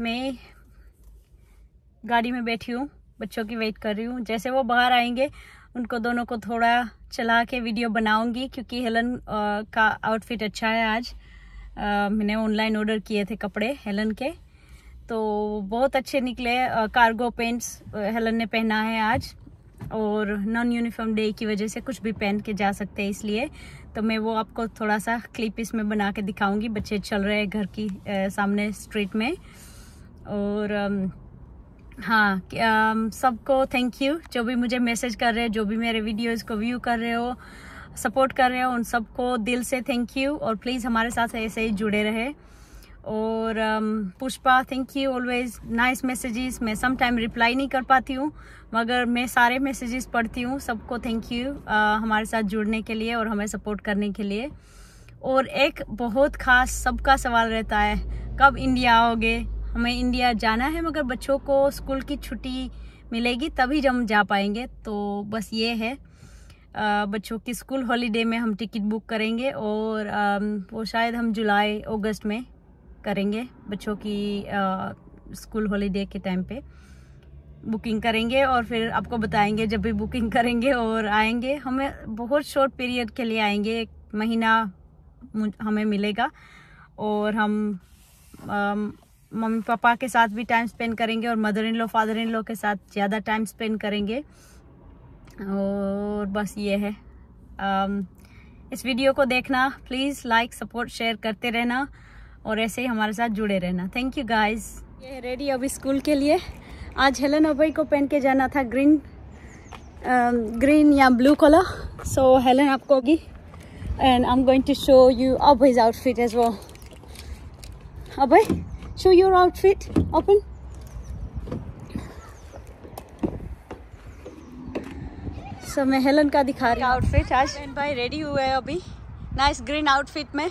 मैं गाड़ी में बैठी हूँ बच्चों की वेट कर रही हूँ। जैसे वो बाहर आएँगे उनको दोनों को थोड़ा चला के वीडियो बनाऊँगी क्योंकि हेलन का आउटफिट अच्छा है आज। आ, मैंने ऑनलाइन ऑर्डर किए थे कपड़े हेलन के। तो बहुत अच्छे निकले कार्गो पेंट्स हेलन ने पहना है आज। और नॉन यूनिफॉर्म डे की वजह से कुछ भी पहन के जा सकते हैं इसलिए। तो मैं वो आपको थोड़ा सा क्लिप इसमें बना के दिखाऊँगी बच्चे चल रहे हैं घर की आ, सामने स्ट्रीट में। और हाँ सबको थैंक यू जो भी मुझे मैसेज कर रहे हैं, जो भी मेरे वीडियोस को व्यू कर रहे हो सपोर्ट कर रहे हो, उन सबको दिल से थैंक यू और प्लीज़ हमारे साथ ऐसे ही जुड़े रहे। और Pushpa thank you always nice messages मैं सम टाइम रिप्लाई नहीं कर पाती हूँ, मगर मैं सारे मैसेजेस पढ़ती हूँ, सबको थैंक यू हमारे साथ जुड़ने के लिए और हमें सपोर्ट करने के लिए। और एक बहुत खास सबका सवाल रहता है, कब इंडिया आओगे? हमें इंडिया जाना है, मगर बच्चों को स्कूल की छुट्टी मिलेगी, तभी हम जा पाएँगे। तो बस ये है बच्चों की स्कूल हॉलीडे में हम टिकट बुक करेंगे और वो शायद हम जुलाई, अगस्त में करेंगे बच्चों की स्कूल हॉलीडे के टाइम पे। बुकिंग करेंगे और फिर आपको बताएँगे जब भी बुकिंग करेंगे और आएँगे। हमें बहुत शॉर्ट पीरियड के लिए आएँगे, एक महीना हमें मिलेगा और हम मम्मी पापा के साथ भी टाइम स्पेंड करेंगे और mother in low father in लो के साथ ज़्यादा टाइम स्पेंड करेंगे। और बस ये है। आम, इस वीडियो को देखना। प्लीज़ लाइक सपोर्ट शेयर करते रहना और ऐसे ही हमारे साथ जुड़े रहना। थैंक यू गाइस ये रेडी अभी स्कूल के लिए। आज हेलन अभय को पहन के जाना था ग्रीन ग्रीन या ब्लू कलर सो हेलन आपको होगी। And I am going to show you Abhay's outfit as well Abhay show your outfit open. So, मैं हेलन का दिखा रही हूँ। आउटफिट आज। भाई रेडी हुए अभी। नाइस ग्रीन आउटफिट में।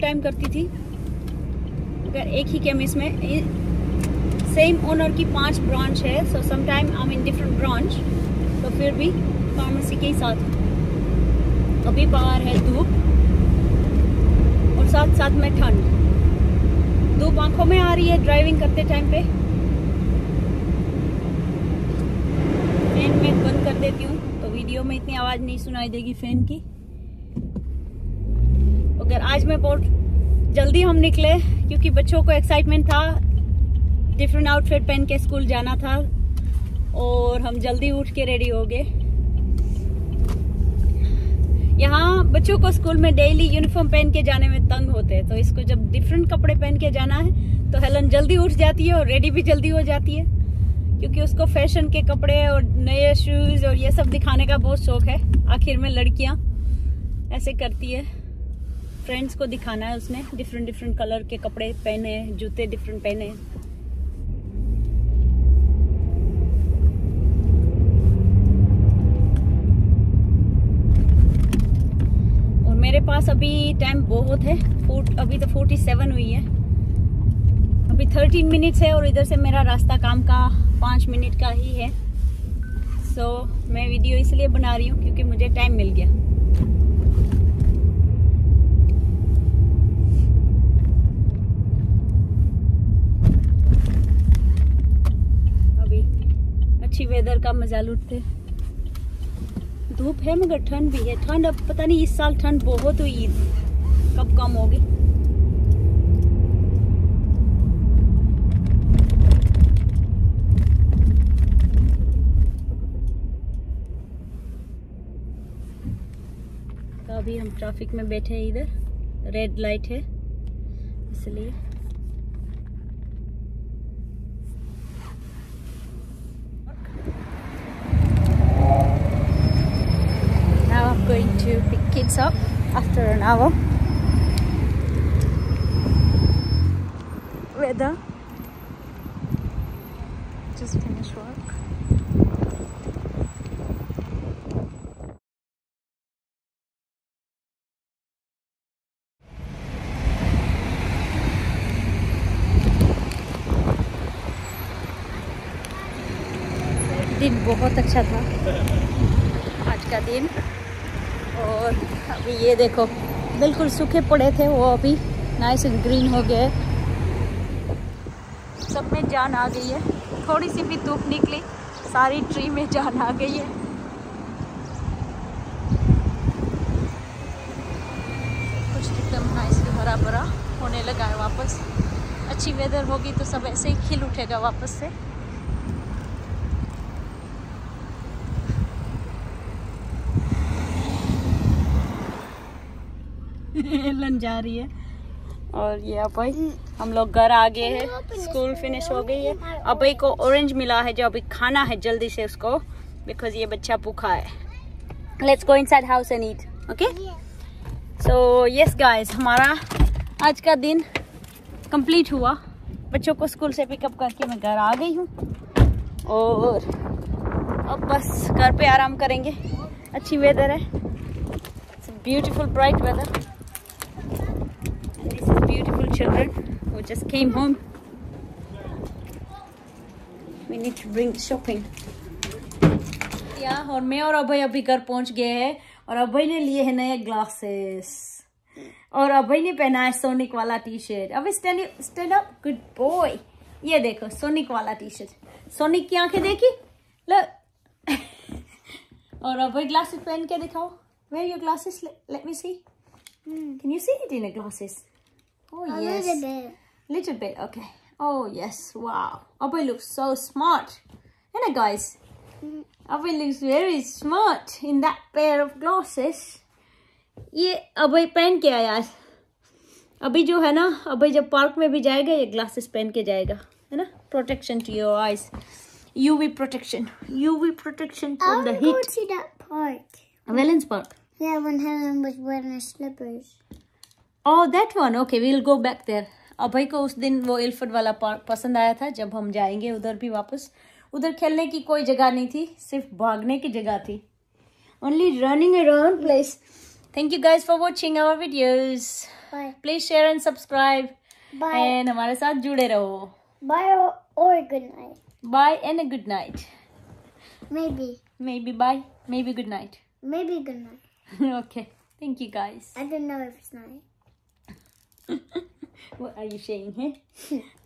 time करती थी। अगर एक ही केमिस्ट में सेम ओनर की पाँच ब्रांच है so some time I in different branch तो फिर भी फार्मेसी के ही साथ। अभी बाहर है धूप, और साथ साथ में ठंड। धूप आँखों में आ रही है ड्राइविंग करते टाइम पे। फ़ैन में बंद कर देती हूँ तो वीडियो में इतनी आवाज़ नहीं सुनाई देगी फ़ैन की। अगर आज मैं बहुत जल्दी हम निकले, क्योंकि बच्चों को एक्साइटमेंट था डिफरेंट आउटफिट पहन के स्कूल जाना था, और हम जल्दी उठ के रेडी हो गए। यहाँ बच्चों को स्कूल में डेली यूनिफॉर्म पहन के जाने में तंग होते हैं तो इसको जब डिफरेंट कपड़े पहन के जाना है तो हेलन जल्दी उठ जाती है और रेडी भी जल्दी हो जाती है, क्योंकि उसको फ़ैशन के कपड़े और नए शूज़ और ये सब दिखाने का बहुत शौक है। आखिर में लड़कियाँ ऐसे करती है। फ्रेंड्स को दिखाना है उसने। डिफरेंट डिफरेंट कलर के कपड़े पहने जूते डिफरेंट पहने। और मेरे पास अभी टाइम बहुत है। फूट अभी तो फोर्टी सेवन हुई है। अभी थर्टीन मिनट्स है और इधर से मेरा रास्ता काम का पाँच मिनट का ही है। सो so, मैं वीडियो इसलिए बना रही हूँ क्योंकि मुझे टाइम मिल गया अभी अच्छी वेदर का मज़ा लूटते। धूप है मगर ठंड भी है। ठंड अब पता नहीं इस साल ठंड बहुत हुई। कब कम होगी? तो अभी हम ट्रैफ़िक में बैठे हैं इधर। रेड लाइट है, इसलिए। Kids up after an hour. Weather. Just finished work. दिन बहुत अच्छा था आज का दिन और अभी ये देखो, बिल्कुल सूखे पड़े थे वो अभी। नाइस एंड ग्रीन हो गए। सब में जान आ गई है। थोड़ी सी भी धूप निकली, सारी ट्री में जान आ गई है। कुछ एकदम नाइसली हरा भरा होने लगा है वापस। अच्छी वेदर होगी तो सब ऐसे ही खिल उठेगा वापस से। लन जा रही है। और ये अभय हम लोग घर आ गए हैं। स्कूल फिनिश हो गई है। अभय को ऑरेंज मिला है जो अभी खाना है, जल्दी से उसको बिकॉज़ ये बच्चा भूखा है। Let's go inside house and eat okay so yes guys हमारा आज का दिन कंप्लीट हुआ। बच्चों को स्कूल से पिकअप करके मैं घर आ गई हूँ। और अब बस घर पे आराम करेंगे। अच्छी वेदर है। Beautiful bright weather children. Who just came home. We need to bring shopping. या और मैं और अभय अभी घर पहुँच गए हैं और अभय ने लिए हैं नए ग्लासेस और अभय ने पहना है सोनिक वाला टी शर्ट अभी stand stand up good boy ये देखो सोनिक वाला टी शर्ट सोनिक की आँखें देखी? लो. और अभय ग्लासेस पहन के दिखाओ. Wear your glasses let me see can you see it in glasses Oh, A yes. little bit. Little bit, okay. Oh, yes. Wow. Abhay looks so smart. Isn't it, guys? Abhay looks very smart in that pair of glasses. ये अभय पहन के आया है अभी जो है ना अभय जब पार्क में भी जाएगा ये ग्लासेस पहन के जाएगा है ना protection to your eyes UV protection UV protection I from the want to go heat to that park. Valence park Yeah, when Helen was wearing her slippers. Oh that one okay we'll go back there Abhay को उस दिन वो Ilford वाला पसंद आया था जब हम जाएँगे उधर भी वापस। उधर खेलने की कोई जगह नहीं थी सिर्फ़ भागने की जगह थी। Only running around place thank you guys for watching our videos Bye. Please share and subscribe Bye. And हमारे साथ जुड़े रहो। Bye or, or good night. Bye and good night Maybe. Maybe bye maybe good night Maybe good night. Okay thank you guys I don't know if it's night. what are you saying here